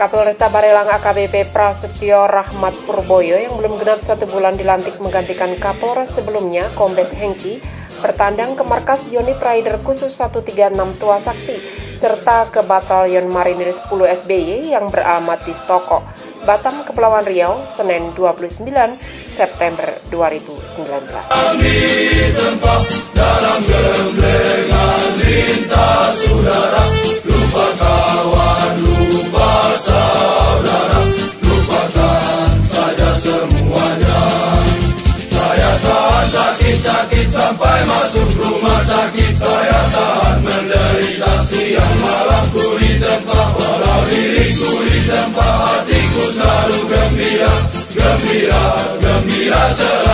Kapolresta Barelang AKBP Prasetyo Rahmat Purboyo yang belum genap satu bulan dilantik menggantikan Kapolres sebelumnya, Kombes Hengki, bertandang ke markas Unit Rider khusus 136 Tua Sakti, serta ke Batalion Marinir 10 SBY yang beralamat di Stoko, Batam, Kepulauan Riau, Senin 29 September 2019. Sakit-sakit sampai masuk rumah sakit, saya tahan menderita siang malam ku di tempat, walau diriku di tempat hatiku selalu gembira, gembira, gembira selamanya.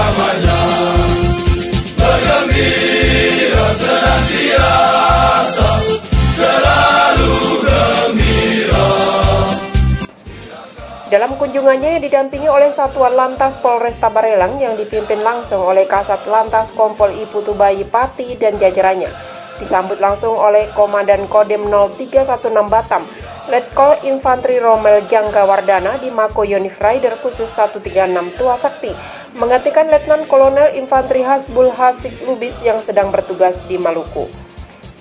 Dalam kunjungannya yang didampingi oleh Satuan Lantas Polresta Barelang yang dipimpin langsung oleh Kasat Lantas Kompol Ibu Tubayi Pati dan jajarannya, disambut langsung oleh Komandan Kodim 0316 Batam, Letkol Infanteri Romel Jangga Wardana di Mako Yonif Rider khusus 136 Tua Sakti, menggantikan Letnan Kolonel Infanteri Hasbul Hasik Lubis yang sedang bertugas di Maluku.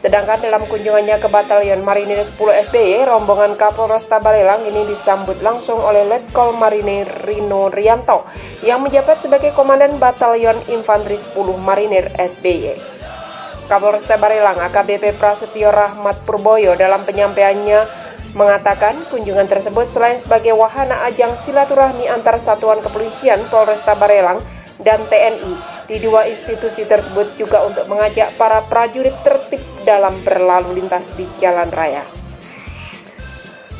Sedangkan dalam kunjungannya ke Batalion Marinir 10 SBY, rombongan Kapolresta Balelang ini disambut langsung oleh Letkol Marinir Rino Rianto yang menjabat sebagai Komandan Batalion Infanteri 10 Marinir SBY. Kapolresta Barelang AKBP Prasetyo Rahmat Purboyo dalam penyampaiannya mengatakan kunjungan tersebut selain sebagai wahana ajang silaturahmi antar satuan kepolisian Polresta Barelang dan TNI di dua institusi tersebut juga untuk mengajak para prajurit tertib dalam berlalu lintas di jalan raya.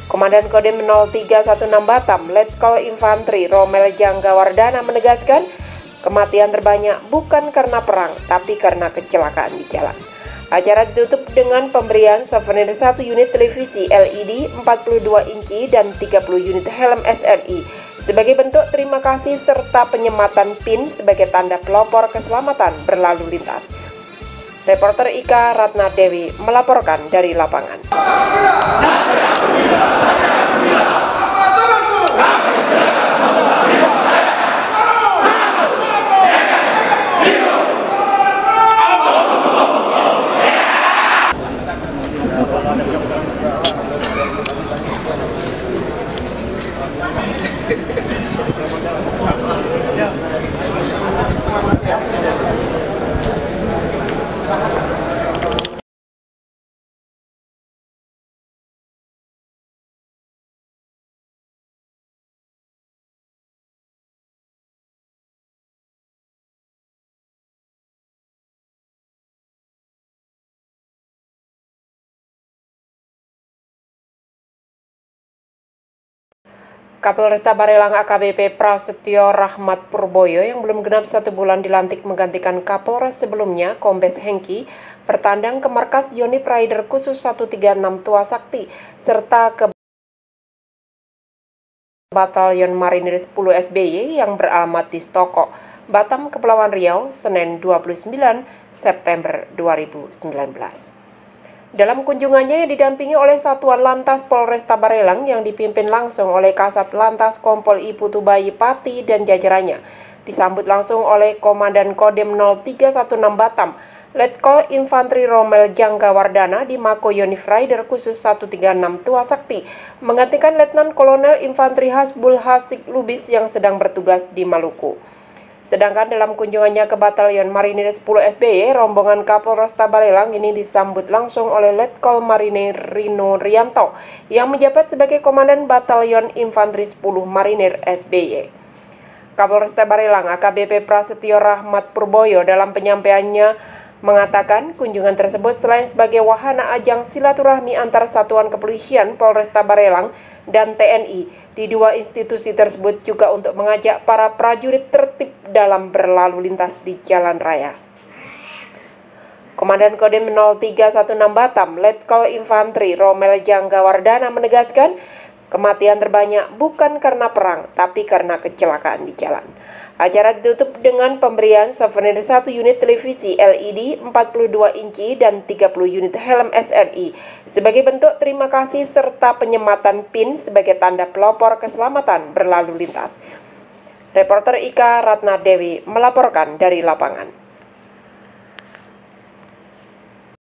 Komandan Kodim 0316 Batam, Letkol Infanteri Romel Janggawardana menegaskan kematian terbanyak bukan karena perang, tapi karena kecelakaan di jalan. Acara ditutup dengan pemberian souvenir satu unit televisi LED 42 inci dan 30 unit helm SRI sebagai bentuk terima kasih serta penyematan PIN sebagai tanda pelopor keselamatan berlalu lintas. Reporter Ika Ratna Dewi melaporkan dari lapangan. Kapolresta Barelang AKBP Prasetyo Rahmat Purboyo yang belum genap satu bulan dilantik menggantikan Kapolres sebelumnya, Kombes Hengki, bertandang ke markas Unit Rider khusus 136 Tua Sakti, serta ke Batalion Marinir 10 SBY yang beralamat di Stoko, Batam, Kepulauan Riau, Senin 29 September 2019. Dalam kunjungannya yang didampingi oleh Satuan Lantas Polresta Barelang yang dipimpin langsung oleh Kasat Lantas Kompol Ibu Tubayi Pati dan jajarannya, disambut langsung oleh Komandan Kodim 0316 Batam, Letkol Infanteri Romel Jangga Wardana di Mako Yonif Rider khusus 136 Tua Sakti, menggantikan Letnan Kolonel Infanteri Hasbul Hasik Lubis yang sedang bertugas di Maluku. Sedangkan dalam kunjungannya ke Batalion Marinir 10 SBY, rombongan Kapolresta Barelang ini disambut langsung oleh Letkol Marinir Rino Rianto yang menjabat sebagai Komandan Batalion Infanteri 10 Marinir SBY. Kapolresta Barelang AKBP Prasetyo Rahmat Purboyo dalam penyampaiannya mengatakan kunjungan tersebut selain sebagai wahana ajang silaturahmi antar satuan kepolisian Polresta Barelang dan TNI di dua institusi tersebut juga untuk mengajak para prajurit tertib dalam berlalu lintas di jalan raya. Komandan Kodim 0316 Batam, Letkol Infanteri Romel Janggawardana menegaskan kematian terbanyak bukan karena perang, tapi karena kecelakaan di jalan. Acara ditutup dengan pemberian souvenir satu unit televisi LED 42 inci dan 30 unit helm SRI sebagai bentuk terima kasih serta penyematan PIN sebagai tanda pelopor keselamatan berlalu lintas. Reporter Ika Ratna Dewi melaporkan dari lapangan.